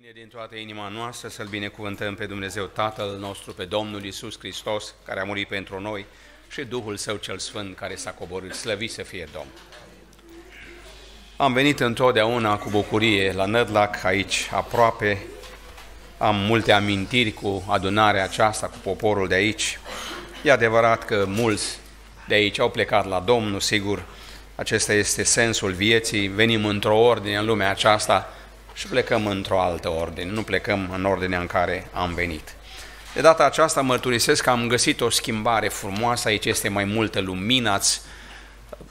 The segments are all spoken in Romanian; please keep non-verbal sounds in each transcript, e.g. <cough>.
Bine din toată inima noastră să-L binecuvântăm pe Dumnezeu Tatăl nostru, pe Domnul Isus Hristos, care a murit pentru noi, și Duhul Său cel Sfânt, care s-a coborât. Slăvit să fie Domn! Am venit întotdeauna cu bucurie la Nădlac, aici aproape. Am multe amintiri cu adunarea aceasta, cu poporul de aici. E adevărat că mulți de aici au plecat la Domnul, sigur, acesta este sensul vieții, venim într-o ordine în lumea aceasta, și plecăm într-o altă ordine, nu plecăm în ordinea în care am venit. De data aceasta mărturisesc că am găsit o schimbare frumoasă, aici este mai multă lumină, ați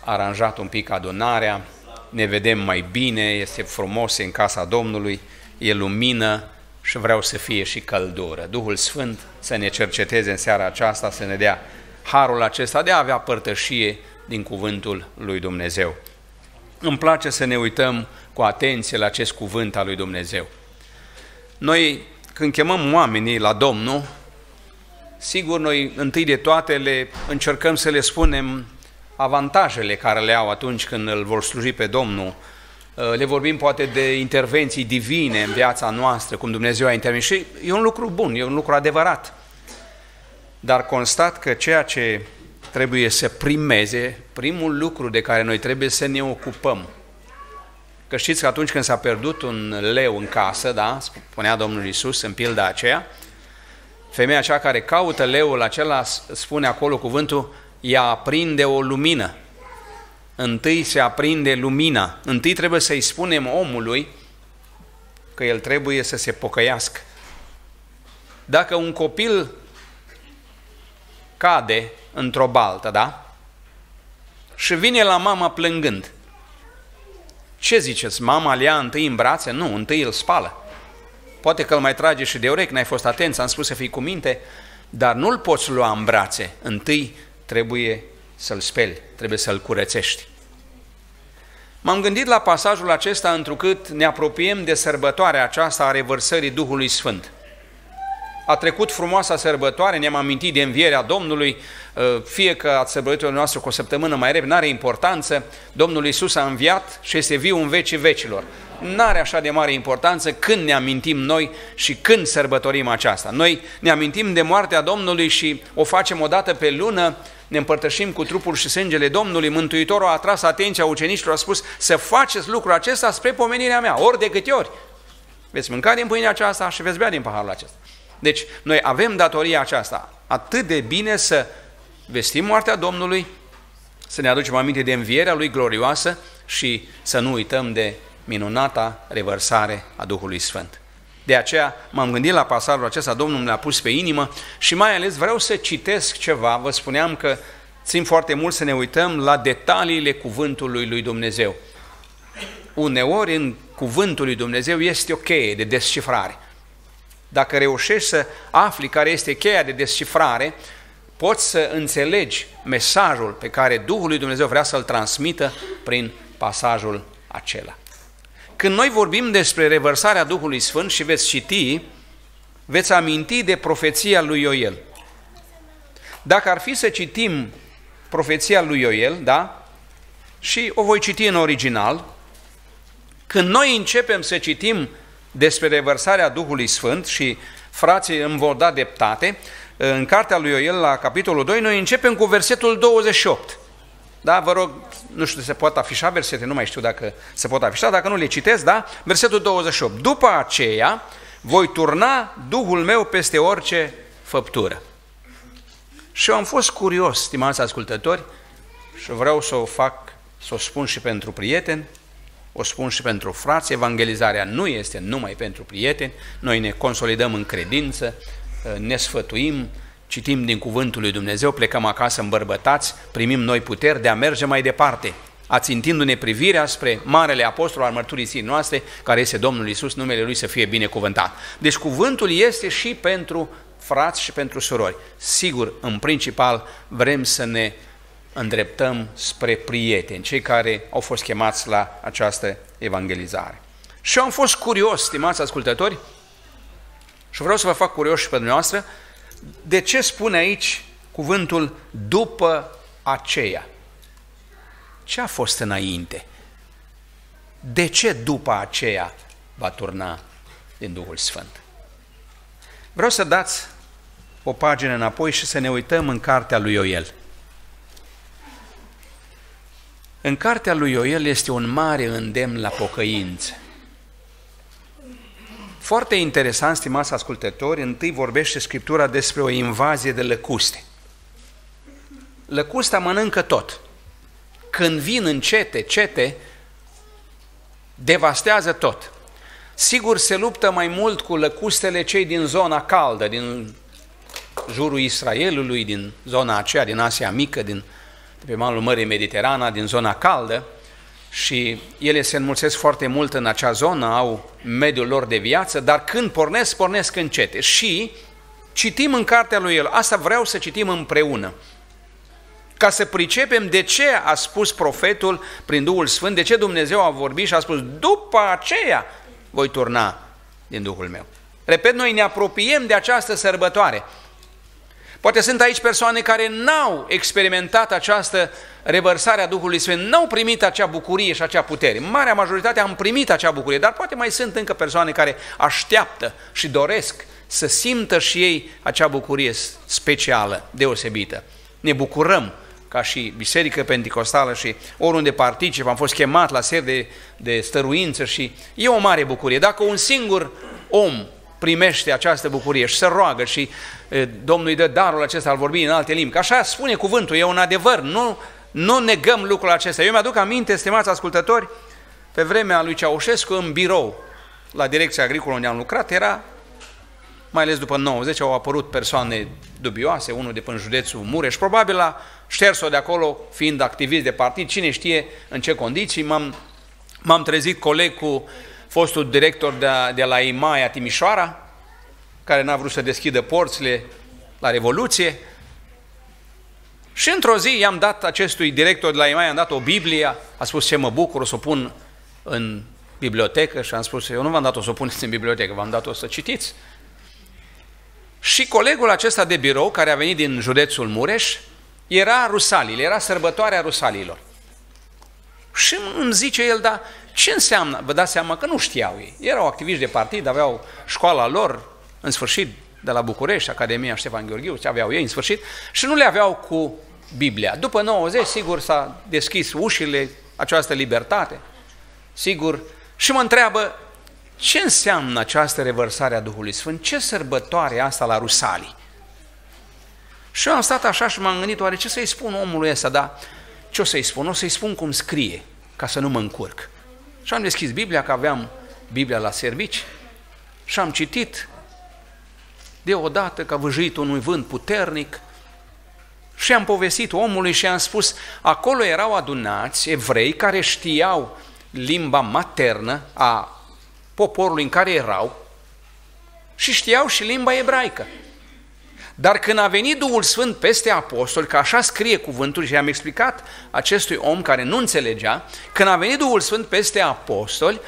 aranjat un pic adunarea, ne vedem mai bine, este frumos în casa Domnului, e lumină și vreau să fie și căldură. Duhul Sfânt să ne cerceteze în seara aceasta, să ne dea harul acesta de a avea părtășie din cuvântul lui Dumnezeu. Îmi place să ne uităm cu atenție la acest cuvânt al lui Dumnezeu. Noi, când chemăm oamenii la Domnul, sigur, noi întâi de toate le încercăm să le spunem avantajele care le au atunci când îl vor sluji pe Domnul. Le vorbim poate de intervenții divine în viața noastră, cum Dumnezeu a intervenit și e un lucru bun, e un lucru adevărat. Dar constat că ceea ce trebuie să primeze, primul lucru de care noi trebuie să ne ocupăm, Că știți că atunci când s-a pierdut un leu în casă, da, spunea Domnul Isus în pilda aceea, femeia cea care caută leul acela, spune acolo cuvântul, ea aprinde o lumină. Întâi se aprinde lumina. Întâi trebuie să-i spunem omului că el trebuie să se pocăiască. Dacă un copil cade într-o baltă, da? Și vine la mama plângând. Ce ziceți? Mama îl ia întâi în brațe? Nu, întâi îl spală. Poate că îl mai trage și de urechi, n-ai fost atent, am spus să fii cu minte, dar nu-l poți lua în brațe. Întâi trebuie să-l speli, trebuie să-l curățești. M-am gândit la pasajul acesta întrucât ne apropiem de sărbătoarea aceasta a revărsării Duhului Sfânt. A trecut frumoasa sărbătoare, ne-am amintit de învierea Domnului, uh, fie că ați sărbătorit noastră cu o săptămână mai repede, n-are importanță, Domnul Iisus a înviat și este viu în vecii vecilor. N-are așa de mare importanță când ne amintim noi și când sărbătorim aceasta. Noi ne amintim de moartea Domnului și o facem o dată pe lună, ne împărtășim cu trupul și sângele Domnului, Mântuitorul a atras atenția ucenicilor, a spus să faceți lucrul acesta spre pomenirea mea, ori de câte ori. Veți mânca din pâinea aceasta și veți bea din paharul acesta. Deci, noi avem datoria aceasta, atât de bine să vestim moartea Domnului, să ne aducem aminte de învierea Lui glorioasă și să nu uităm de minunata revărsare a Duhului Sfânt. De aceea m-am gândit la pasajul acesta, Domnul mi l-a pus pe inimă și mai ales vreau să citesc ceva, vă spuneam că țin foarte mult să ne uităm la detaliile cuvântului lui Dumnezeu. Uneori în cuvântul lui Dumnezeu este o cheie de descifrare. Dacă reușești să afli care este cheia de descifrare, poți să înțelegi mesajul pe care Duhul lui Dumnezeu vrea să-l transmită prin pasajul acela. Când noi vorbim despre revărsarea Duhului Sfânt și veți citi, veți aminti de profeția lui Ioel. Dacă ar fi să citim profeția lui Ioel, da? Și o voi citi în original, când noi începem să citim despre revărsarea Duhului Sfânt și frații îmi vor da dreptate, în cartea lui Ioel, la capitolul 2, noi începem cu versetul 28. Da, vă rog, nu știu, se pot afișa versete, nu mai știu dacă se pot afișa, dacă nu le citesc, da? Versetul 28. După aceea, voi turna Duhul meu peste orice făptură. Și eu am fost curios, stimați ascultători, și vreau să o fac, să o spun și pentru prieteni, o spun și pentru frați, evangelizarea nu este numai pentru prieteni, noi ne consolidăm în credință, ne sfătuim, citim din cuvântul lui Dumnezeu, plecăm acasă îmbărbătați, primim noi puteri de a merge mai departe, ațintindu-ne privirea spre Marele Apostol al mărturisiei noastre, care este Domnul Isus, numele Lui să fie binecuvântat. Deci cuvântul este și pentru frați și pentru surori. Sigur, în principal, vrem să ne îndreptăm spre prieteni, cei care au fost chemați la această evangelizare. Și eu am fost curios, stimați ascultători, și vreau să vă fac curios și pe dumneavoastră, de ce spune aici cuvântul după aceea? Ce a fost înainte? De ce după aceea va turna din Duhul Sfânt. Vreau să dați o pagină înapoi și să ne uităm în cartea lui Ioel. În cartea lui Ioel este un mare îndemn la pocăință. Foarte interesant, stimați ascultători, întâi vorbește Scriptura despre o invazie de lăcuste. Lăcusta mănâncă tot. Când vin în cete, cete, devastează tot. Sigur, se luptă mai mult cu lăcustele cei din zona caldă, din jurul Israelului, din zona aceea, din Asia Mică, din, de pe malul Mării Mediterana, din zona caldă, și ele se înmulțesc foarte mult în acea zonă, au mediul lor de viață, dar când pornesc, pornesc încete. Și citim în cartea lui el, asta vreau să citim împreună, ca să pricepem de ce a spus profetul prin Duhul Sfânt, de ce Dumnezeu a vorbit și a spus, după aceea voi turna din Duhul meu. Repet, noi ne apropiem de această sărbătoare. Poate sunt aici persoane care n-au experimentat această revărsare a Duhului Sfânt, n-au primit acea bucurie și acea putere. Marea majoritate am primit acea bucurie, dar poate mai sunt încă persoane care așteaptă și doresc să simtă și ei acea bucurie specială, deosebită. Ne bucurăm ca și Biserică Pentecostală și oriunde particip, am fost chemat la ser de, de stăruință și e o mare bucurie. Dacă un singur om primește această bucurie și se roagă și e, Domnul îi dă darul acesta al vorbi în alte limbi, că așa spune cuvântul, e un adevăr, nu, nu negăm lucrul acesta. Eu mi-aduc aminte, stimați ascultători, pe vremea lui Ceaușescu, în birou, la Direcția Agricolă unde am lucrat, era, mai ales după 90, au apărut persoane dubioase, unul de până județul Mureș, probabil la șters-o de acolo, fiind activist de partid, cine știe în ce condiții, m-am, m-am trezit coleg cu fostul director de, de la Imaia Timișoara, care n-a vrut să deschidă porțile la Revoluție, și într-o zi i-am dat acestui director de la Imaia, am dat o Biblie, a spus ce mă bucur, o să o pun în bibliotecă și am spus, eu nu v-am dat-o să o puneți în bibliotecă, v-am dat-o să citiți. Și colegul acesta de birou, care a venit din județul Mureș, era Rusalil, era sărbătoarea Rusalilor. Și îmi zice el, da, ce înseamnă? Vă dați seama că nu știau ei. Erau activiști de partid, aveau școala lor, în sfârșit, de la București, Academia Ștefan Gheorghiu, ce aveau ei în sfârșit, și nu le aveau cu Biblia. După 90, sigur, s-a deschis ușile, această libertate, sigur, și mă întreabă, ce înseamnă această revărsare a Duhului Sfânt? Ce sărbătoare asta la Rusalii? Și eu am stat așa și m-am gândit, oare ce să-i spun omului ăsta, da? Ce o să-i spun? O să-i spun cum scrie, ca să nu mă încurc. Și am deschis Biblia, că aveam Biblia la servici, și am citit deodată că a văjit unui vânt puternic și am povestit omului și am spus, acolo erau adunați evrei care știau limba maternă a poporului în care erau și știau și limba ebraică. Dar când a venit Duhul Sfânt peste apostoli, că așa scrie cuvântul și am explicat acestui om care nu înțelegea, când a venit Duhul Sfânt peste apostoli,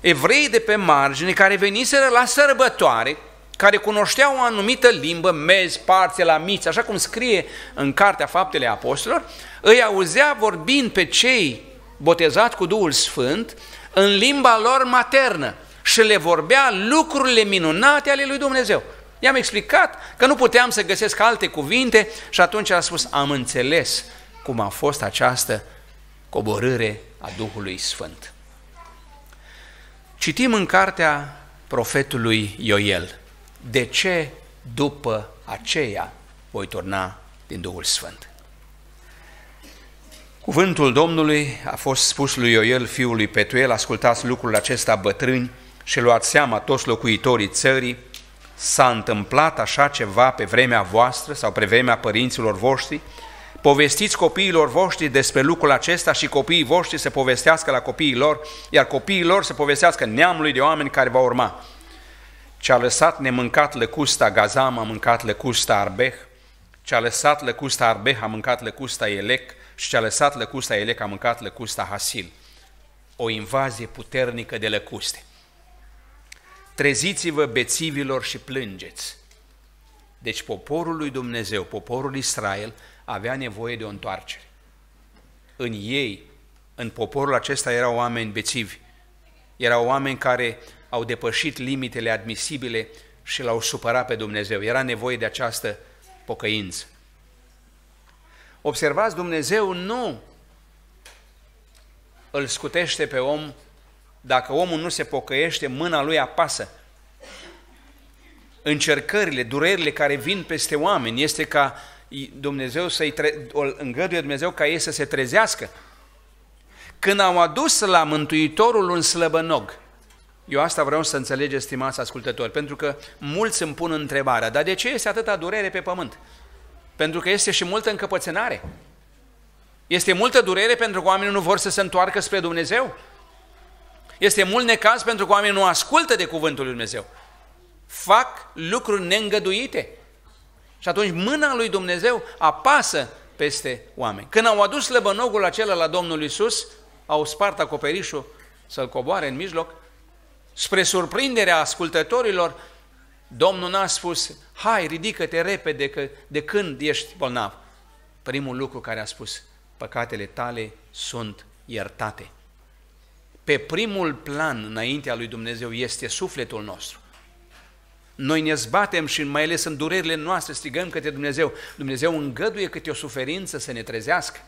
evrei de pe margine care veniseră la sărbătoare, care cunoșteau o anumită limbă, mezi, parți, la miți, așa cum scrie în Cartea Faptele Apostolilor, îi auzea vorbind pe cei botezați cu Duhul Sfânt în limba lor maternă și le vorbea lucrurile minunate ale lui Dumnezeu. I-am explicat că nu puteam să găsesc alte cuvinte și atunci a spus, am înțeles cum a fost această coborâre a Duhului Sfânt. Citim în cartea profetului Ioel, de ce după aceea voi turna din Duhul Sfânt. Cuvântul Domnului a fost spus lui Ioel, fiul lui Petuel, ascultați lucrul acesta bătrâni și luați seama toți locuitorii țării, s-a întâmplat așa ceva pe vremea voastră sau pe vremea părinților voștri, povestiți copiilor voștri despre lucrul acesta și copiii voștri să povestească la copiii lor, iar copiii lor să povestească neamului de oameni care va urma. Ce a lăsat nemâncat lăcusta Gazam, a mâncat lăcusta Arbeh, ce a lăsat lăcusta Arbeh, a mâncat lăcusta Elec și ce a lăsat lăcusta Elec, a mâncat lăcusta Hasil. O invazie puternică de lăcuste. Treziți-vă bețivilor și plângeți. Deci poporul lui Dumnezeu, poporul Israel, avea nevoie de o întoarcere. În ei, în poporul acesta erau oameni bețivi, erau oameni care au depășit limitele admisibile și l-au supărat pe Dumnezeu. Era nevoie de această pocăință. Observați, Dumnezeu nu îl scutește pe om dacă omul nu se pocăiește, mâna lui apasă. Încercările, durerile care vin peste oameni este ca Dumnezeu să-i tre- îngăduie Dumnezeu ca ei să se trezească. Când au adus la Mântuitorul un slăbănog, eu asta vreau să înțelegeți, stimați ascultători, pentru că mulți îmi pun întrebarea, dar de ce este atâta durere pe pământ? Pentru că este și multă încăpățânare. Este multă durere pentru că oamenii nu vor să se întoarcă spre Dumnezeu. Este mult necaz pentru că oamenii nu ascultă de cuvântul lui Dumnezeu. Fac lucruri neîngăduite. Și atunci mâna lui Dumnezeu apasă peste oameni. Când au adus slăbănogul acela la Domnul Isus, au spart acoperișul să-l coboare în mijloc, spre surprinderea ascultătorilor, Domnul n-a spus, hai, ridică-te repede, că de când ești bolnav? Primul lucru care a spus, păcatele tale sunt iertate. Pe primul plan înaintea lui Dumnezeu este sufletul nostru. Noi ne zbatem și mai ales în durerile noastre strigăm către Dumnezeu. Dumnezeu îngăduie câte o suferință să ne trezească.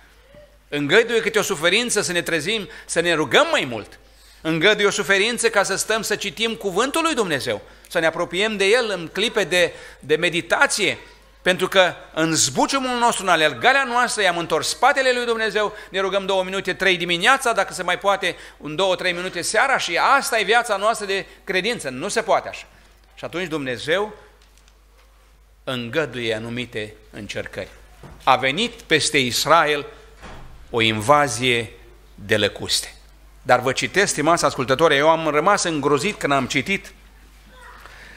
Îngăduie câte o suferință să ne trezim, să ne rugăm mai mult. Îngăduie o suferință ca să stăm să citim cuvântul lui Dumnezeu, să ne apropiem de El în clipe de, de meditație, pentru că în zbuciumul nostru, în alergarea noastră, i-am întors spatele lui Dumnezeu, ne rugăm două minute, trei dimineața, dacă se mai poate, în două, trei minute seara și asta e viața noastră de credință. Nu se poate așa. Și atunci Dumnezeu îngăduie anumite încercări. A venit peste Israel o invazie de lăcuste. Dar vă citesc, stimați ascultători, eu am rămas îngrozit când am citit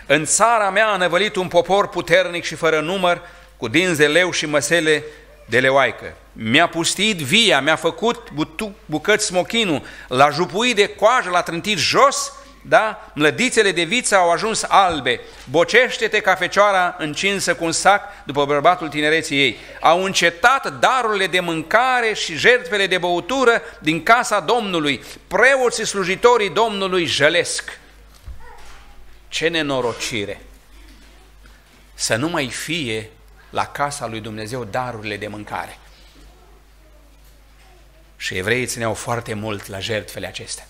în țara mea a năvălit un popor puternic și fără număr, cu dinți de leu și măsele de leoaică. Mi-a pustit via, mi-a făcut butu, bucăți smochinul, l-a jupuit de coajă, l-a trântit jos, da? Mlădițele de viță au ajuns albe. Bocește-te ca fecioara încinsă cu un sac după bărbatul tinereții ei. Au încetat darurile de mâncare și jertfele de băutură din casa Domnului. Preoții slujitorii Domnului jălesc. Ce nenorocire! Să nu mai fie la casa lui Dumnezeu darurile de mâncare. Și evreii țineau foarte mult la jertfele acestea.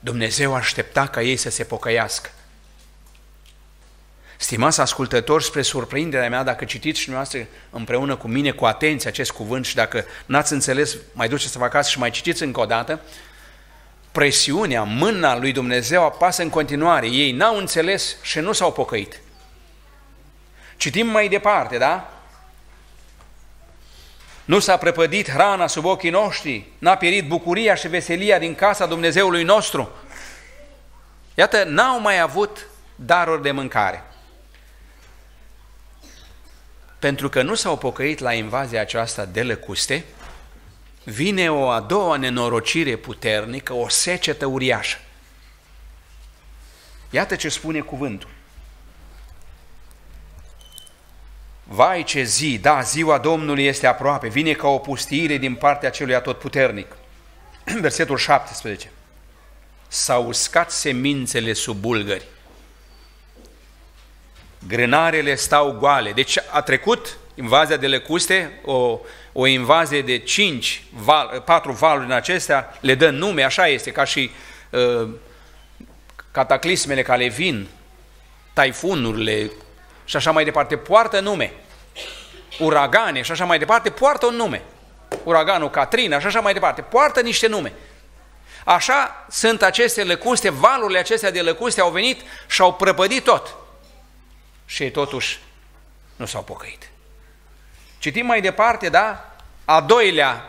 Dumnezeu aștepta ca ei să se pocăiască. Stimați ascultători, spre surprinderea mea, dacă citiți și noastră împreună cu mine cu atenție acest cuvânt și dacă n-ați înțeles, mai duceți să vă acasă și mai citiți încă o dată, presiunea, mâna lui Dumnezeu apasă în continuare. Ei n-au înțeles și nu s-au pocăit. Citim mai departe, da? Nu s-a prăpădit hrana sub ochii noștri, n-a pierit bucuria și veselia din casa Dumnezeului nostru. Iată, n-au mai avut daruri de mâncare. Pentru că nu s-au pocăit la invazia aceasta de lăcuste, vine o a doua nenorocire puternică, o secetă uriașă. Iată ce spune cuvântul. Vai ce zi, da, ziua Domnului este aproape, vine ca o pustire din partea celui atotputernic. <clears throat> Versetul 17. S-au uscat semințele sub bulgări. Grânarele stau goale. Deci a trecut invazia de lecuste, o, o invazie de cinci, val, patru valuri în acestea, le dă nume, așa este, ca și uh, cataclismele care vin, taifunurile și așa mai departe, poartă nume. Uragane și așa mai departe, poartă un nume. Uraganul Katrina și așa mai departe, poartă niște nume. Așa sunt aceste lăcuste, valurile acestea de lăcuste au venit și au prăpădit tot. Și ei totuși nu s-au pocăit. Citim mai departe, da? A doilea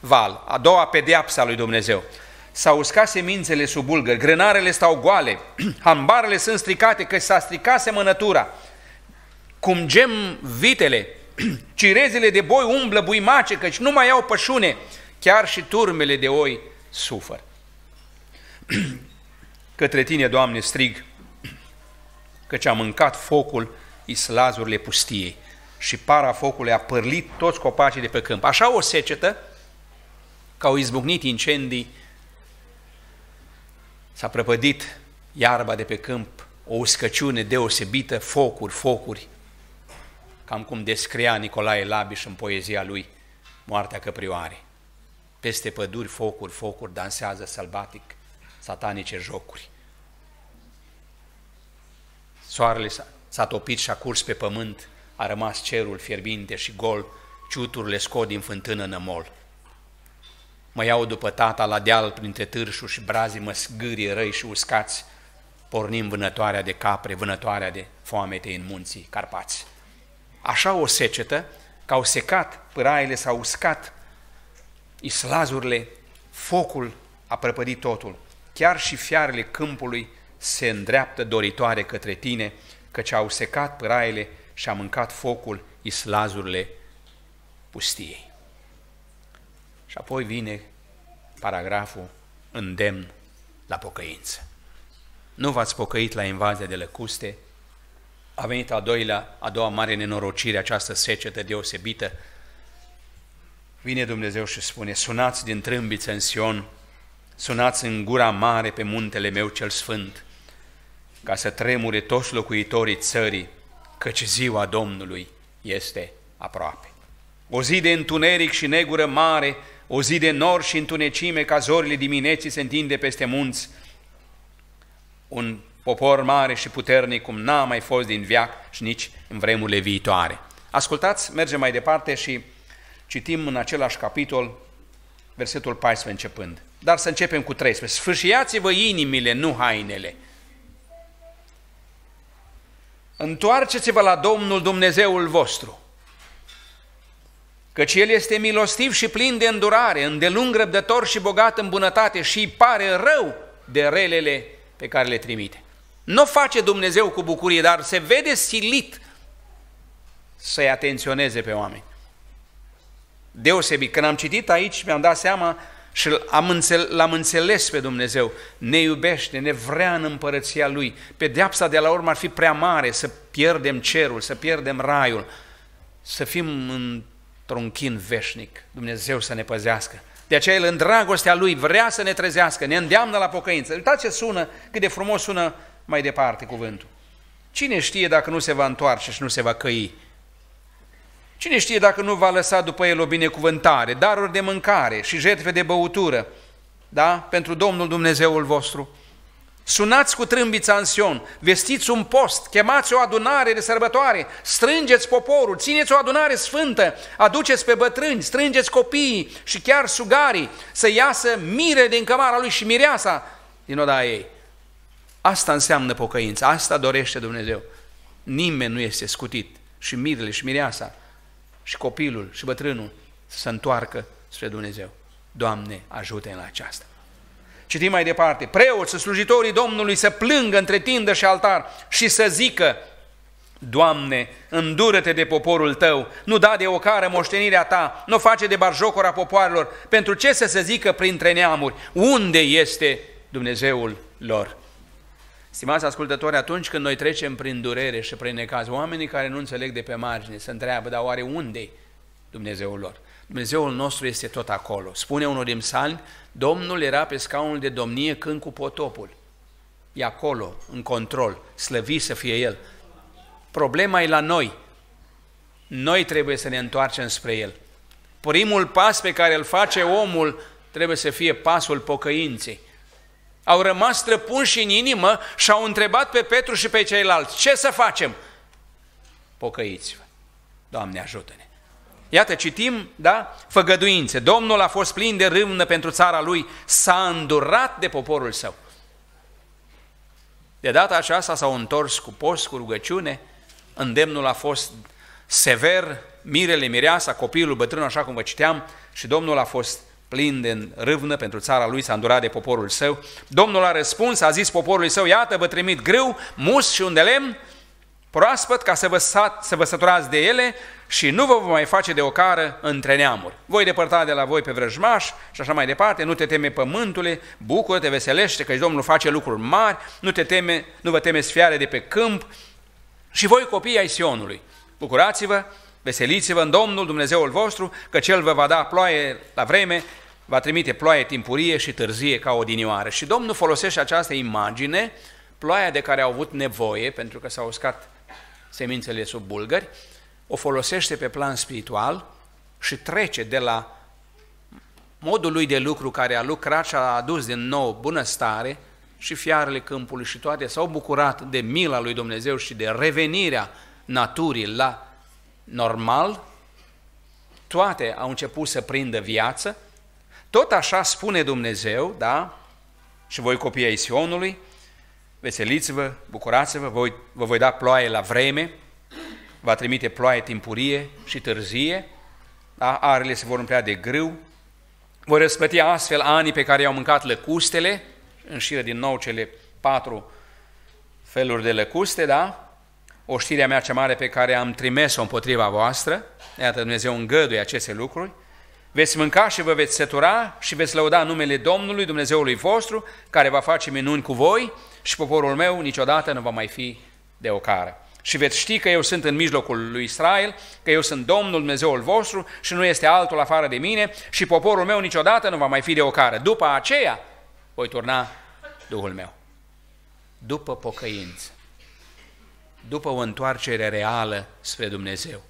val, a doua pedeapsa lui Dumnezeu. S-au uscat semințele sub bulgări, grânarele stau goale, <clears throat> hambarele sunt stricate, că s-a stricat semănătura. Cum gem vitele, <clears throat> cirezele de boi umblă buimace, căci nu mai au pășune, chiar și turmele de oi sufăr. <clears throat> Către tine, Doamne, strig, căci am mâncat focul islazurile pustiei și para focului a părlit toți copacii de pe câmp. Așa o secetă, că au izbucnit incendii S-a prăpădit iarba de pe câmp, o uscăciune deosebită, focuri, focuri, cam cum descria Nicolae Labiș în poezia lui Moartea Căprioare. Peste păduri, focuri, focuri, dansează sălbatic, satanice jocuri. Soarele s-a topit și a curs pe pământ, a rămas cerul fierbinte și gol, ciuturile scot din fântână nămol. Mă iau după tata la deal printre târșuri și brazii mă scârie răi și uscați, pornim vânătoarea de capre, vânătoarea de foamete în munții Carpați. Așa o secetă, că au secat, pâraile s-au uscat, islazurile, focul a prăpădit totul. Chiar și fiarele câmpului se îndreaptă doritoare către tine, căci au secat pâraile și a mâncat focul islazurile pustiei. Și apoi vine paragraful îndemn la pocăință. Nu v-ați pocăit la invazia de lăcuste, a venit a, doilea, a doua mare nenorocire, această secetă deosebită. Vine Dumnezeu și spune, sunați din trâmbiță în Sion, sunați în gura mare pe muntele meu cel sfânt, ca să tremure toți locuitorii țării, căci ziua Domnului este aproape. O zi de întuneric și negură mare, o zi de nor și întunecime ca zorile dimineții se întinde peste munți, un popor mare și puternic cum n-a mai fost din viac și nici în vremurile viitoare. Ascultați, mergem mai departe și citim în același capitol versetul 14 începând. Dar să începem cu 13. Sfârșiați-vă inimile, nu hainele. Întoarceți-vă la Domnul Dumnezeul vostru, căci El este milostiv și plin de îndurare, îndelung răbdător și bogat în bunătate și îi pare rău de relele pe care le trimite. Nu face Dumnezeu cu bucurie, dar se vede silit să-i atenționeze pe oameni. Deosebit, când am citit aici, mi-am dat seama și l-am înțeles, l-am înțeles pe Dumnezeu. Ne iubește, ne vrea în împărăția Lui. Pedeapsa de la urmă ar fi prea mare să pierdem cerul, să pierdem raiul, să fim într-un chin veșnic. Dumnezeu să ne păzească. De aceea El în dragostea Lui vrea să ne trezească, ne îndeamnă la pocăință. Uitați ce sună, cât de frumos sună mai departe cuvântul. Cine știe dacă nu se va întoarce și nu se va căi? Cine știe dacă nu va lăsa după el o binecuvântare, daruri de mâncare și jertfe de băutură, da? Pentru Domnul Dumnezeul vostru. Sunați cu trâmbița în Sion, vestiți un post, chemați o adunare de sărbătoare, strângeți poporul, țineți o adunare sfântă, aduceți pe bătrâni, strângeți copiii și chiar sugarii, să iasă mire din cămara lui și mireasa din odaia ei. Asta înseamnă pocăință, asta dorește Dumnezeu. Nimeni nu este scutit și mirele și mireasa și copilul și bătrânul să se întoarcă spre Dumnezeu. Doamne, ajută la aceasta. Citim mai departe, preoți, slujitorii Domnului să plângă între tindă și altar și să zică, Doamne, îndură-te de poporul tău, nu da de ocară moștenirea ta, nu face de barjocora popoarelor, pentru ce să se zică printre neamuri, unde este Dumnezeul lor? Stimați ascultători, atunci când noi trecem prin durere și prin necaz, oamenii care nu înțeleg de pe margine se întreabă, dar oare unde Dumnezeul lor? Dumnezeul nostru este tot acolo. Spune unul din psalmi, Domnul era pe scaunul de domnie când cu potopul. E acolo, în control, slăvit să fie El. Problema e la noi. Noi trebuie să ne întoarcem spre El. Primul pas pe care îl face omul trebuie să fie pasul pocăinței. Au rămas străpunși în inimă și au întrebat pe Petru și pe ceilalți, ce să facem? Pocăiți-vă. Doamne, ajută-ne. Iată, citim, da, făgăduințe. Domnul a fost plin de râvnă pentru țara lui, s-a îndurat de poporul său. De data aceasta s-au întors cu post, cu rugăciune, îndemnul a fost sever, mirele, mireasa, copilul, bătrânul, așa cum vă citeam, și Domnul a fost plin de râvnă pentru țara lui, s-a îndurat de poporul său. Domnul a răspuns, a zis poporului său, iată, vă trimit grâu, mus și un de lemn, proaspăt ca să vă, sat, să vă săturați de ele și nu vă mai face de ocară între neamuri. Voi depărta de la voi pe vrăjmaș și așa mai departe, nu te teme pământule, bucură-te, veselește, că Domnul face lucruri mari, nu, te teme, nu vă temeți fiare de pe câmp și voi copii ai Sionului. Bucurați-vă, veseliți-vă în Domnul Dumnezeul vostru, că Cel vă va da ploaie la vreme va trimite ploaie timpurie și târzie ca odinioară. Și Domnul folosește această imagine, ploaia de care au avut nevoie, pentru că s-au uscat semințele sub bulgări, o folosește pe plan spiritual și trece de la modul lui de lucru care a lucrat și a adus din nou bunăstare și fiarele câmpului și toate s-au bucurat de mila lui Dumnezeu și de revenirea naturii la normal, toate au început să prindă viață, tot așa spune Dumnezeu, da? Și voi copii ai Sionului, veseliți-vă, bucurați-vă, voi, vă voi da ploaie la vreme, va trimite ploaie timpurie și târzie, da? arele se vor umplea de grâu, voi răspăti astfel anii pe care i-au mâncat lăcustele, înșiră din nou cele patru feluri de lăcuste, da? O știrea mea cea mare pe care am trimis-o împotriva voastră, iată Dumnezeu îngăduie aceste lucruri, veți mânca și vă veți sătura și veți lăuda numele Domnului, Dumnezeului vostru, care va face minuni cu voi și poporul meu niciodată nu va mai fi de ocară. Și veți ști că eu sunt în mijlocul lui Israel, că eu sunt Domnul Dumnezeul vostru și nu este altul afară de mine și poporul meu niciodată nu va mai fi de ocară. După aceea voi turna Duhul meu. După pocăință, după o întoarcere reală spre Dumnezeu,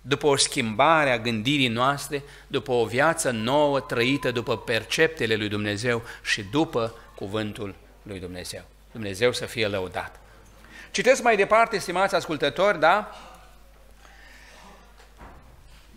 după o schimbare a gândirii noastre, după o viață nouă trăită după perceptele lui Dumnezeu și după cuvântul lui Dumnezeu. Dumnezeu să fie lăudat. Citesc mai departe, stimați ascultători, da?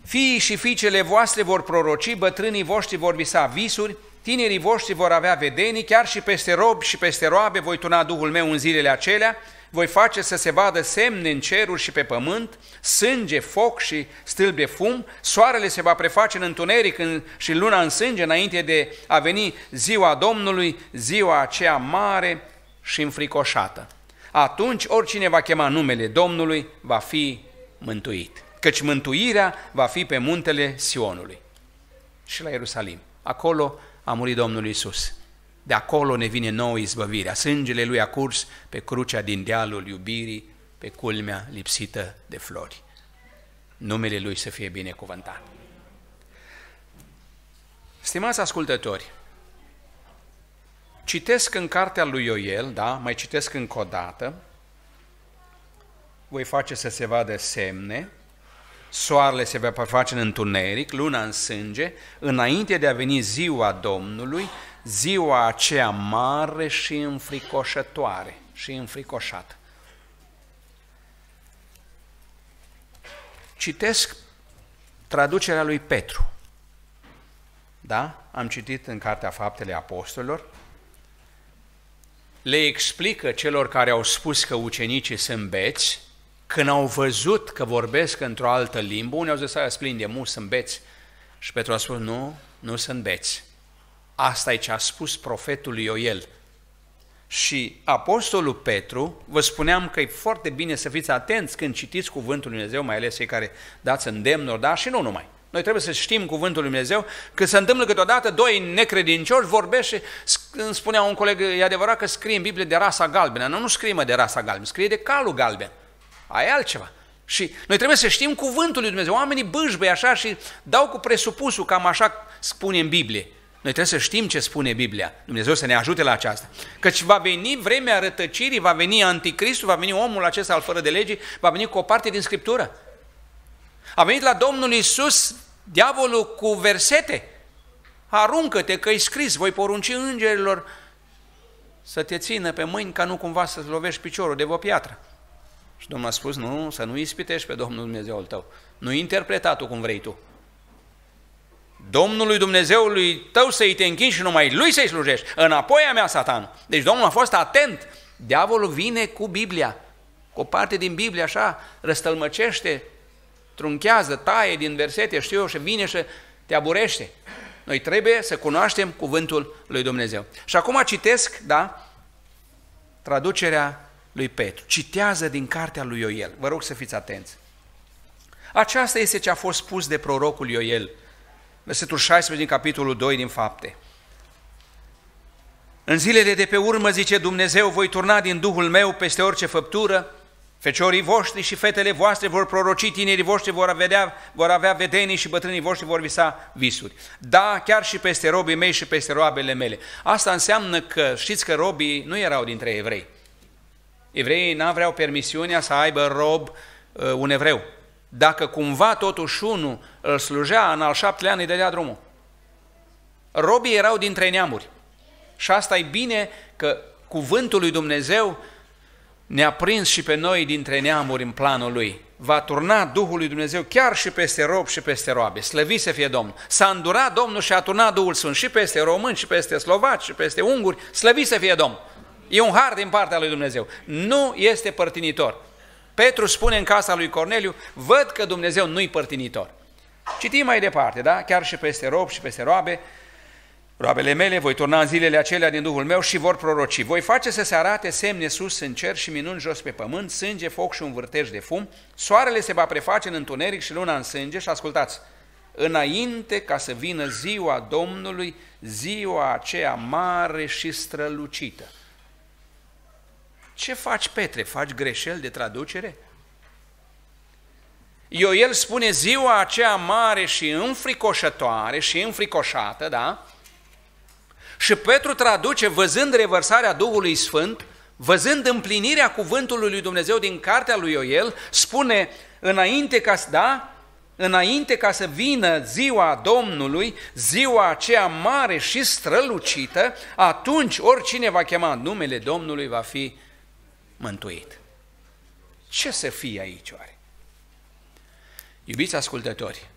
Fiii și fiicele voastre vor proroci, bătrânii voștri vor visa visuri, tinerii voștri vor avea vedenii, chiar și peste robi și peste roabe voi tuna Duhul meu în zilele acelea, voi face să se vadă semne în ceruri și pe pământ, sânge, foc și stâlp de fum, soarele se va preface în întuneric și luna în sânge înainte de a veni ziua Domnului, ziua aceea mare și înfricoșată. Atunci oricine va chema numele Domnului va fi mântuit, căci mântuirea va fi pe muntele Sionului și la Ierusalim. Acolo a murit Domnul Isus. De acolo ne vine nouă izbăvirea. Sângele lui a curs pe crucea din dealul iubirii, pe culmea lipsită de flori. Numele lui să fie binecuvântat. Stimați ascultători, citesc în cartea lui Ioel, da, mai citesc încă o dată, voi face să se vadă semne, soarele se va face în întuneric, luna în sânge, înainte de a veni ziua Domnului, ziua aceea mare și înfricoșătoare și înfricoșată. Citesc traducerea lui Petru. Da? Am citit în Cartea Faptele Apostolilor. Le explică celor care au spus că ucenicii sunt beți, când au văzut că vorbesc într-o altă limbă, unii au zis, să splin de mus, sunt beți. Și Petru a spus, nu, nu sunt beți. Asta e ce a spus profetul Ioel. Și apostolul Petru, vă spuneam că e foarte bine să fiți atenți când citiți cuvântul lui Dumnezeu, mai ales cei care dați îndemnuri, da, și nu numai. Noi trebuie să știm cuvântul lui Dumnezeu, că se întâmplă câteodată doi necredincioși vorbește, îmi spunea un coleg, e adevărat că scrie în Biblie de rasa galbenă. Nu, nu scrie mă de rasa galbenă, scrie de calul galben. Aia e altceva. Și noi trebuie să știm cuvântul lui Dumnezeu. Oamenii bâșbăi așa și dau cu presupusul, cam așa spune în Biblie. Noi trebuie să știm ce spune Biblia. Dumnezeu să ne ajute la aceasta. Căci va veni vremea rătăcirii, va veni anticristul, va veni omul acesta al fără de lege, va veni cu o parte din Scriptură. A venit la Domnul Isus diavolul cu versete. Aruncă-te că-i scris, voi porunci îngerilor să te țină pe mâini ca nu cumva să-ți lovești piciorul de o piatră. Și Domnul a spus, nu, să nu ispitești pe Domnul Dumnezeul tău. Nu interpreta tu cum vrei tu. Domnului Dumnezeului tău să-i te închini și numai lui să-i slujești. Înapoi a mea, satan. Deci Domnul a fost atent. Diavolul vine cu Biblia, cu o parte din Biblie așa, răstălmăcește, trunchează, taie din versete, știu eu, și vine și te aburește. Noi trebuie să cunoaștem cuvântul lui Dumnezeu. Și acum citesc, da, traducerea lui Petru. Citează din cartea lui Ioel. Vă rog să fiți atenți. Aceasta este ce a fost spus de prorocul Ioel versetul 16 din capitolul 2 din Fapte. În zilele de pe urmă, zice Dumnezeu, voi turna din Duhul meu peste orice făptură, Feciorii voștri și fetele voastre vor proroci, tinerii voștri vor, vedea, vor avea vedenii și bătrânii voștri vor visa visuri. Da, chiar și peste robii mei și peste roabele mele. Asta înseamnă că știți că robii nu erau dintre evrei. Evreii n-aveau permisiunea să aibă rob uh, un evreu. Dacă cumva totuși unul îl slujea, în al șaptelea an îi dădea drumul. Robii erau dintre neamuri. Și asta e bine că cuvântul lui Dumnezeu ne-a prins și pe noi dintre neamuri în planul Lui. Va turna Duhul lui Dumnezeu chiar și peste rob și peste roabe. Slăvit să fie Domnul. S-a îndurat Domnul și a turnat Duhul Sfânt și peste români, și peste slovaci, și peste unguri. Slăvit să fie Domnul. E un har din partea lui Dumnezeu. Nu este părtinitor. Petru spune în casa lui Corneliu, văd că Dumnezeu nu-i părtinitor. Citim mai departe, da? Chiar și peste rob și peste roabe, Roabele mele voi turna în zilele acelea din Duhul meu și vor proroci. Voi face să se arate semne sus în cer și minuni jos pe pământ, sânge, foc și un vârtej de fum. Soarele se va preface în întuneric și luna în sânge și ascultați, înainte ca să vină ziua Domnului, ziua aceea mare și strălucită. Ce faci, Petre? Faci greșeli de traducere? Ioel spune ziua aceea mare și înfricoșătoare și înfricoșată, da? Și Petru traduce, văzând revărsarea Duhului Sfânt, văzând împlinirea cuvântului lui Dumnezeu din cartea lui Ioel, spune, înainte ca, da, înainte ca să vină ziua Domnului, ziua aceea mare și strălucită, atunci oricine va chema numele Domnului va fi mântuit. Ce să fie aici oare? Iubiți ascultători,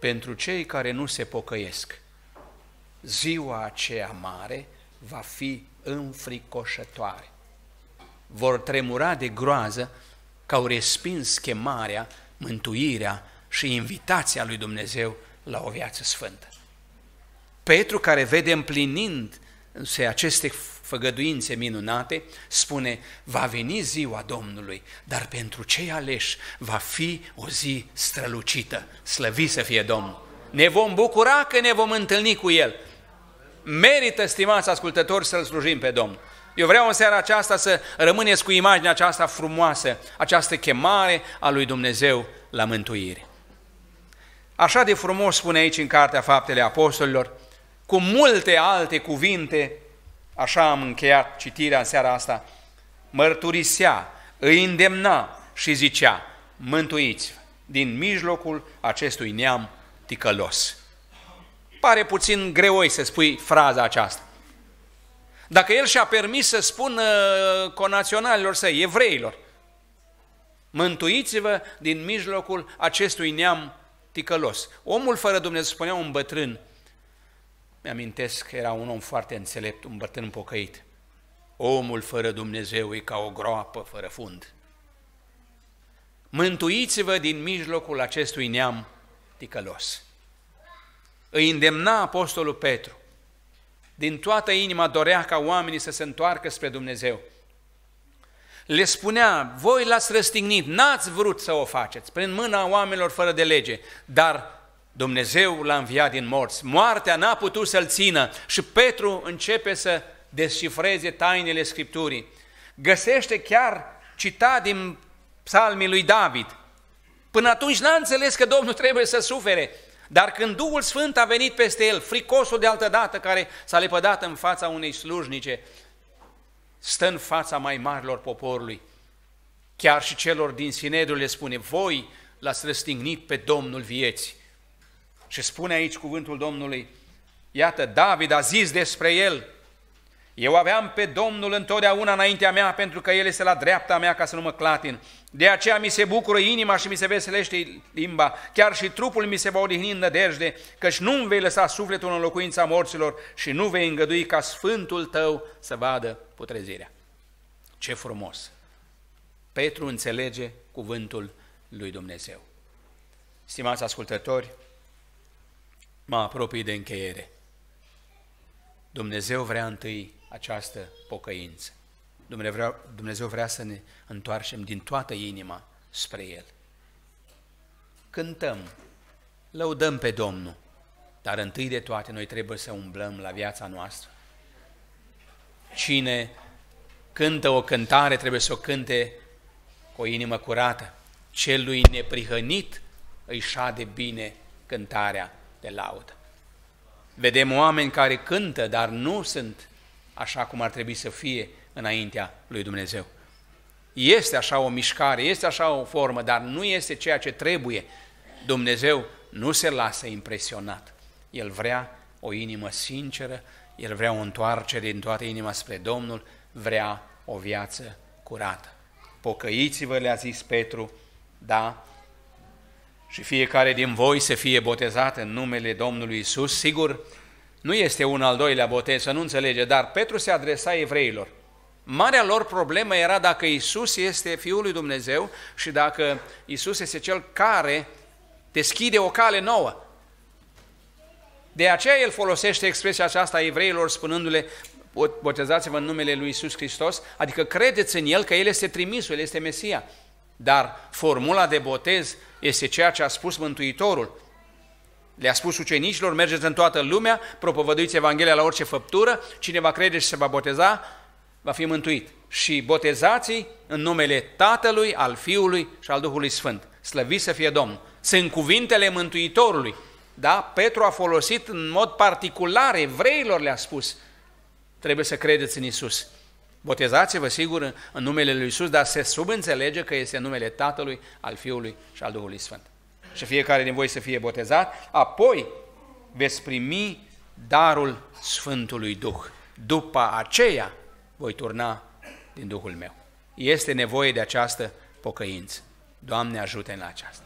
pentru cei care nu se pocăiesc, ziua aceea mare va fi înfricoșătoare. Vor tremura de groază că au respins chemarea, mântuirea și invitația lui Dumnezeu la o viață sfântă. Petru, care vede împlinind se aceste făgăduințe minunate, spune, va veni ziua Domnului, dar pentru cei aleși va fi o zi strălucită. Slăvi să fie Domnul! Ne vom bucura că ne vom întâlni cu El. Merită, stimați ascultători, să-L slujim pe Domnul. Eu vreau în seara aceasta să rămâneți cu imaginea aceasta frumoasă, această chemare a lui Dumnezeu la mântuire. Așa de frumos spune aici în Cartea Faptele Apostolilor, cu multe alte cuvinte, așa am încheiat citirea în seara asta, mărturisea, îi îndemna și zicea, mântuiți din mijlocul acestui neam ticălos. Pare puțin greoi să spui fraza aceasta. Dacă el și-a permis să spună conaționalilor săi, evreilor, mântuiți-vă din mijlocul acestui neam ticălos. Omul fără Dumnezeu, spunea un bătrân, mi-amintesc că era un om foarte înțelept, un bătrân pocăit. Omul fără Dumnezeu e ca o groapă fără fund. Mântuiți-vă din mijlocul acestui neam ticălos îi îndemna Apostolul Petru. Din toată inima dorea ca oamenii să se întoarcă spre Dumnezeu. Le spunea, voi l-ați răstignit, n-ați vrut să o faceți, prin mâna oamenilor fără de lege, dar Dumnezeu l-a înviat din morți. Moartea n-a putut să-l țină și Petru începe să descifreze tainele Scripturii. Găsește chiar citat din psalmii lui David. Până atunci n-a înțeles că Domnul trebuie să sufere, dar când Duhul Sfânt a venit peste el, fricosul de altă dată care s-a lepădat în fața unei slujnice, stă în fața mai marilor poporului, chiar și celor din Sinedru le spune, voi l-ați răstignit pe Domnul vieții. Și spune aici cuvântul Domnului, iată, David a zis despre el, eu aveam pe Domnul întotdeauna înaintea mea, pentru că El este la dreapta mea ca să nu mă clatin. De aceea mi se bucură inima și mi se veselește limba, chiar și trupul mi se va odihni în nădejde, căci nu vei lăsa sufletul în locuința morților și nu vei îngădui ca Sfântul tău să vadă putrezirea. Ce frumos! Petru înțelege cuvântul lui Dumnezeu. Stimați ascultători, mă apropii de încheiere. Dumnezeu vrea întâi această pocăință. Dumnezeu vrea, Dumnezeu vrea să ne întoarcem din toată inima spre El. Cântăm, lăudăm pe Domnul, dar întâi de toate noi trebuie să umblăm la viața noastră. Cine cântă o cântare, trebuie să o cânte cu o inimă curată. Celui neprihănit îi șade bine cântarea de laudă. Vedem oameni care cântă, dar nu sunt așa cum ar trebui să fie înaintea lui Dumnezeu. Este așa o mișcare, este așa o formă, dar nu este ceea ce trebuie. Dumnezeu nu se lasă impresionat. El vrea o inimă sinceră, El vrea o întoarcere din toată inima spre Domnul, vrea o viață curată. Pocăiți-vă, le-a zis Petru, da, și fiecare din voi să fie botezat în numele Domnului Isus. Sigur, nu este un al doilea botez, să nu înțelege, dar Petru se adresa evreilor. Marea lor problemă era dacă Isus este Fiul lui Dumnezeu și dacă Isus este Cel care deschide o cale nouă. De aceea el folosește expresia aceasta a evreilor spunându-le botezați-vă în numele lui Isus Hristos, adică credeți în El că El este trimisul, El este Mesia. Dar formula de botez este ceea ce a spus Mântuitorul. Le-a spus ucenicilor, mergeți în toată lumea, propovăduiți Evanghelia la orice făptură, cine va crede și se va boteza, va fi mântuit. Și botezați în numele Tatălui, al Fiului și al Duhului Sfânt. Slăvit să fie Domnul. Sunt cuvintele Mântuitorului. Da? Petru a folosit în mod particular, evreilor le-a spus, trebuie să credeți în Isus. Botezați-vă, sigur, în numele Lui Isus, dar se subînțelege că este numele Tatălui, al Fiului și al Duhului Sfânt. Și fiecare din voi să fie botezat, apoi veți primi darul Sfântului Duh. După aceea voi turna din Duhul meu. Este nevoie de această pocăință. Doamne, ajute la aceasta.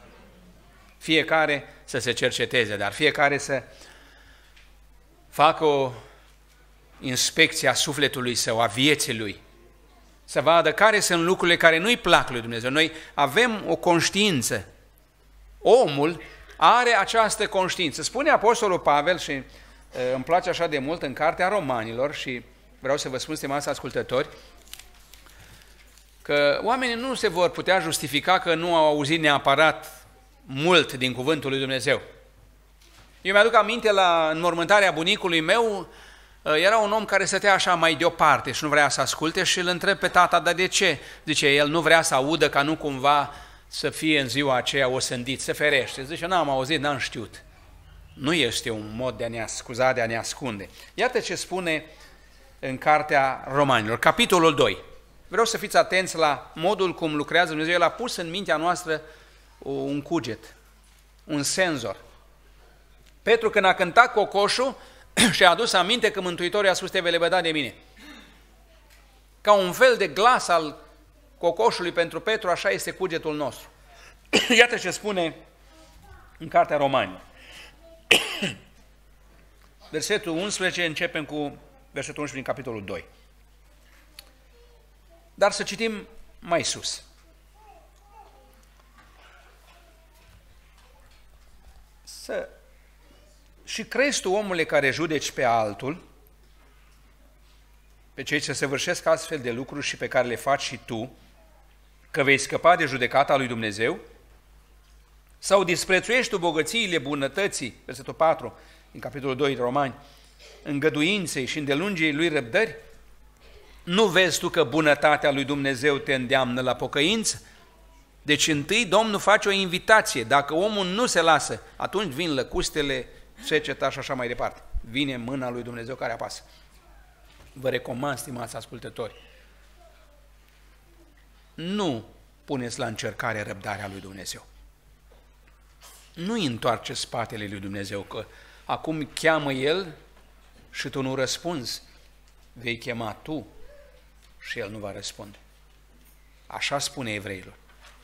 Fiecare să se cerceteze, dar fiecare să facă o inspecție a sufletului său, a vieții lui, să vadă care sunt lucrurile care nu-i plac lui Dumnezeu. Noi avem o conștiință. Omul are această conștiință. Spune Apostolul Pavel și îmi place așa de mult în cartea romanilor și vreau să vă spun, stimați ascultători, că oamenii nu se vor putea justifica că nu au auzit neapărat mult din cuvântul lui Dumnezeu. Eu mi-aduc aminte la înmormântarea bunicului meu, era un om care stătea așa mai deoparte și nu vrea să asculte și îl întreb pe tata, dar de ce? Zice, el nu vrea să audă ca nu cumva să fie în ziua aceea osândit, se ferește. Zice, n-am auzit, n-am știut. Nu este un mod de a ne scuza, de a ne ascunde. Iată ce spune în Cartea Romanilor, capitolul 2. Vreau să fiți atenți la modul cum lucrează Dumnezeu. El a pus în mintea noastră un cuget, un senzor. Petru când a cântat cocoșul <clears throat> și a adus aminte că Mântuitorul a spus te vei lebăda de mine. Ca un fel de glas al cocoșului pentru Petru, așa este cugetul nostru. <clears throat> Iată ce spune în Cartea Romani. <clears throat> Versetul 11, începem cu versetul 11 din capitolul 2. Dar să citim mai sus. Să și crezi tu, omule, care judeci pe altul, pe cei ce săvârșesc astfel de lucruri și pe care le faci și tu, că vei scăpa de judecata lui Dumnezeu? Sau disprețuiești tu bogățiile bunătății, versetul 4, în capitolul 2 Romani, îngăduinței și îndelungii lui răbdări? Nu vezi tu că bunătatea lui Dumnezeu te îndeamnă la pocăință? Deci întâi Domnul face o invitație. Dacă omul nu se lasă, atunci vin lăcustele, secetaș și așa mai departe. Vine mâna lui Dumnezeu care apasă. Vă recomand, stimați ascultători, nu puneți la încercare răbdarea lui Dumnezeu. Nu întoarce spatele lui Dumnezeu, că acum cheamă El și tu nu răspunzi. Vei chema tu și El nu va răspunde. Așa spune evreilor.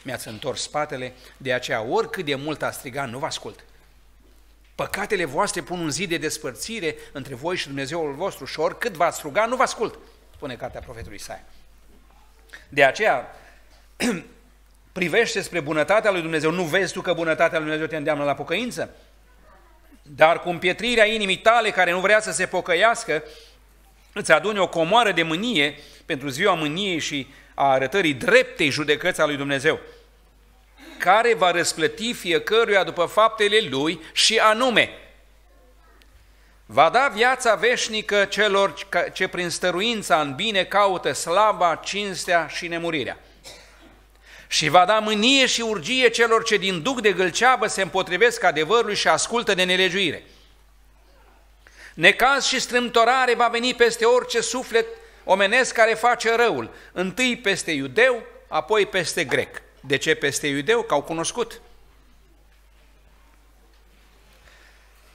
Mi-ați întors spatele, de aceea oricât de mult a strigat, nu vă ascult. Păcatele voastre pun un zid de despărțire între voi și Dumnezeul vostru și oricât v-ați ruga, nu vă ascult, spune cartea profetului Isaia. De aceea, <clears throat> privește spre bunătatea lui Dumnezeu, nu vezi tu că bunătatea lui Dumnezeu te îndeamnă la pocăință? Dar cu împietrirea inimii tale care nu vrea să se pocăiască, îți adune o comoară de mânie pentru ziua mâniei și a arătării dreptei judecăți a lui Dumnezeu care va răsplăti fiecăruia după faptele lui și anume Va da viața veșnică celor ce prin stăruința în bine caută slava, cinstea și nemurirea. Și va da mânie și urgie celor ce din duc de gâlceavă se împotrivesc adevărului și ascultă de nelegiuire. Necaz și strâmtorare va veni peste orice suflet omenesc care face răul, întâi peste iudeu, apoi peste grec. De ce peste iudeu? Că au cunoscut.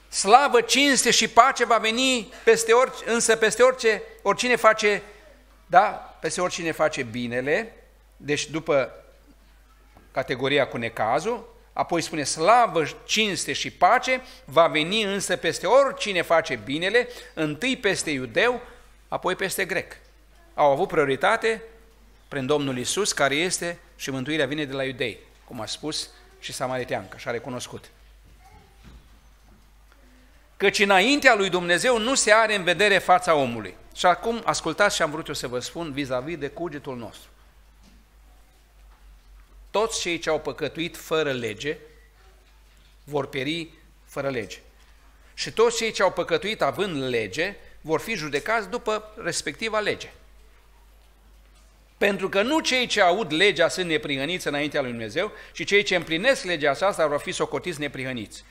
Slavă, cinste și pace va veni peste orice, însă peste orice, oricine face, da, peste oricine face binele, deci după categoria cu necazul, apoi spune slavă, cinste și pace, va veni însă peste oricine face binele, întâi peste iudeu, apoi peste grec. Au avut prioritate prin Domnul Isus, care este și mântuirea vine de la iudei, cum a spus și Samaritean, că și-a recunoscut. Căci înaintea lui Dumnezeu nu se are în vedere fața omului. Și acum ascultați și am vrut eu să vă spun vis-a-vis -vis de cugetul nostru. Toți cei ce au păcătuit fără lege vor pieri fără lege. Și toți cei ce au păcătuit având lege vor fi judecați după respectiva lege. Pentru că nu cei ce aud legea sunt neprihăniți înaintea lui Dumnezeu, și cei ce împlinesc legea aceasta vor fi socotiți neprihăniți.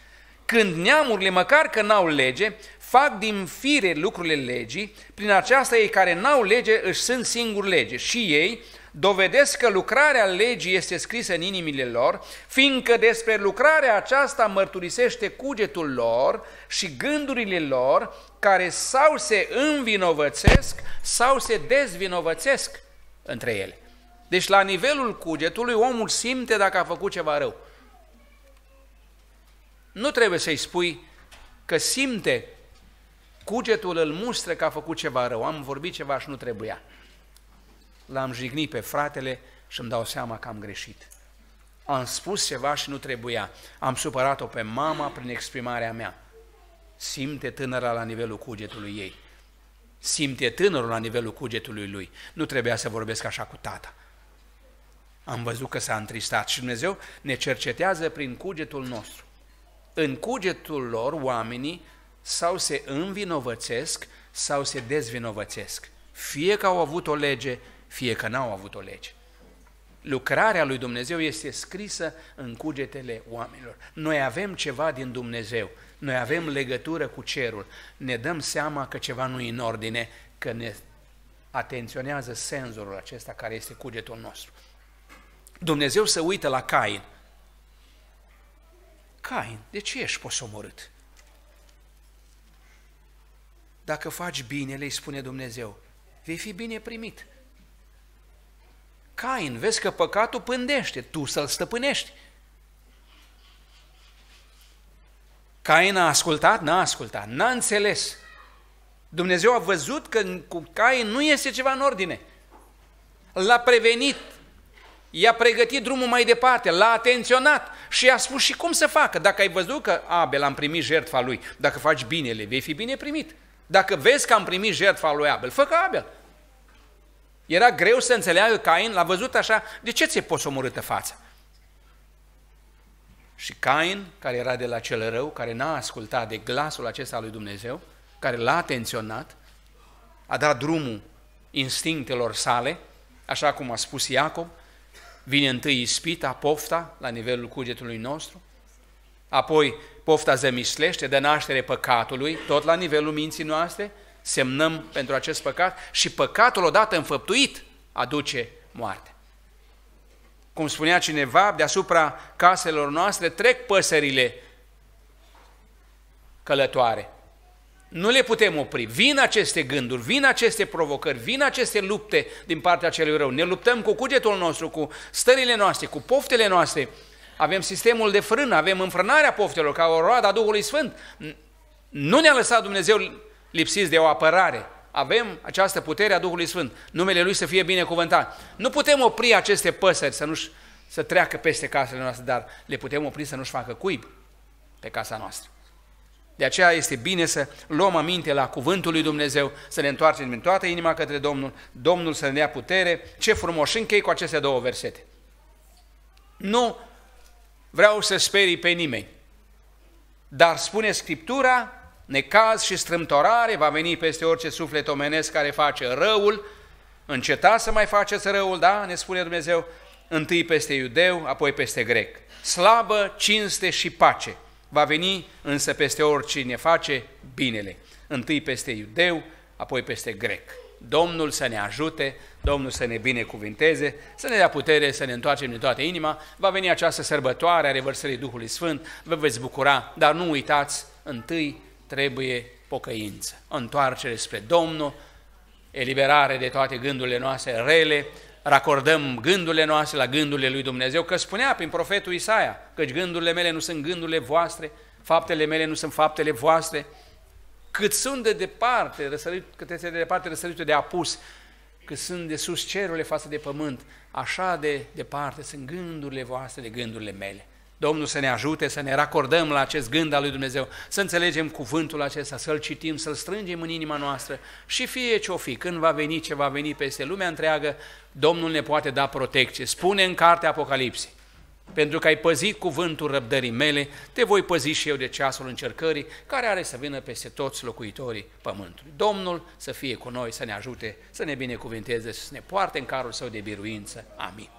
Când neamurile, măcar că n-au lege, fac din fire lucrurile legii, prin aceasta ei care n-au lege își sunt singuri lege și ei dovedesc că lucrarea legii este scrisă în inimile lor, fiindcă despre lucrarea aceasta mărturisește cugetul lor și gândurile lor, care sau se învinovățesc sau se dezvinovățesc între ele. Deci la nivelul cugetului omul simte dacă a făcut ceva rău. Nu trebuie să-i spui că simte cugetul îl mustră că a făcut ceva rău. Am vorbit ceva și nu trebuia. L-am jignit pe fratele și îmi dau seama că am greșit. Am spus ceva și nu trebuia. Am supărat-o pe mama prin exprimarea mea. Simte tânăra la nivelul cugetului ei. Simte tânărul la nivelul cugetului lui. Nu trebuia să vorbesc așa cu tata. Am văzut că s-a întristat și Dumnezeu ne cercetează prin cugetul nostru. În cugetul lor, oamenii sau se învinovățesc sau se dezvinovățesc. Fie că au avut o lege, fie că n-au avut o lege. Lucrarea lui Dumnezeu este scrisă în cugetele oamenilor. Noi avem ceva din Dumnezeu, noi avem legătură cu cerul, ne dăm seama că ceva nu e în ordine, că ne atenționează senzorul acesta care este cugetul nostru. Dumnezeu se uită la Cain. Cain, de ce ești posomorât? Dacă faci bine, le spune Dumnezeu, vei fi bine primit. Cain, vezi că păcatul pândește, tu să-l stăpânești. Cain a ascultat? N-a ascultat, n-a înțeles. Dumnezeu a văzut că cu Cain nu este ceva în ordine. L-a prevenit, i-a pregătit drumul mai departe, l-a atenționat și i-a spus și cum să facă. Dacă ai văzut că Abel am primit jertfa lui, dacă faci binele, vei fi bine primit. Dacă vezi că am primit jertfa lui Abel, fă ca Abel. Era greu să înțeleagă Cain, l-a văzut așa, de ce ți-e posomorâtă fața? Și Cain, care era de la cel rău, care n-a ascultat de glasul acesta al lui Dumnezeu, care l-a atenționat, a dat drumul instinctelor sale, așa cum a spus Iacob, vine întâi ispita, pofta, la nivelul cugetului nostru, apoi pofta zămislește, dă naștere păcatului, tot la nivelul minții noastre, semnăm pentru acest păcat și păcatul odată înfăptuit aduce moarte. Cum spunea cineva, deasupra caselor noastre trec păsările călătoare. Nu le putem opri. Vin aceste gânduri, vin aceste provocări, vin aceste lupte din partea celui rău. Ne luptăm cu cugetul nostru, cu stările noastre, cu poftele noastre. Avem sistemul de frână, avem înfrânarea poftelor ca o roadă a Duhului Sfânt. Nu ne-a lăsat Dumnezeu lipsiți de o apărare. Avem această putere a Duhului Sfânt. Numele Lui să fie binecuvântat. Nu putem opri aceste păsări să, nu să treacă peste casele noastre, dar le putem opri să nu-și facă cuib pe casa noastră. De aceea este bine să luăm aminte la cuvântul lui Dumnezeu, să ne întoarcem din toată inima către Domnul, Domnul să ne dea putere. Ce frumos închei cu aceste două versete. Nu vreau să sperii pe nimeni, dar spune Scriptura necaz și strâmtorare va veni peste orice suflet omenesc care face răul, înceta să mai faceți răul, da? Ne spune Dumnezeu, întâi peste iudeu, apoi peste grec. Slabă, cinste și pace va veni însă peste oricine face binele. Întâi peste iudeu, apoi peste grec. Domnul să ne ajute, Domnul să ne binecuvinteze, să ne dea putere să ne întoarcem din toată inima. Va veni această sărbătoare a revărsării Duhului Sfânt, vă veți bucura, dar nu uitați, întâi trebuie pocăință, întoarcere spre Domnul, eliberare de toate gândurile noastre rele, racordăm gândurile noastre la gândurile lui Dumnezeu, că spunea prin profetul Isaia, căci gândurile mele nu sunt gândurile voastre, faptele mele nu sunt faptele voastre, cât sunt de departe, răsărit, cât este de departe răsăritul de apus, cât sunt de sus cerurile față de pământ, așa de departe sunt gândurile voastre de gândurile mele. Domnul să ne ajute să ne racordăm la acest gând al lui Dumnezeu, să înțelegem cuvântul acesta, să-l citim, să-l strângem în inima noastră și fie ce-o fi, când va veni ce va veni peste lumea întreagă, Domnul ne poate da protecție. Spune în cartea Apocalipsii, pentru că ai păzit cuvântul răbdării mele, te voi păzi și eu de ceasul încercării, care are să vină peste toți locuitorii pământului. Domnul să fie cu noi, să ne ajute, să ne binecuvinteze, să ne poarte în carul său de biruință. Amin.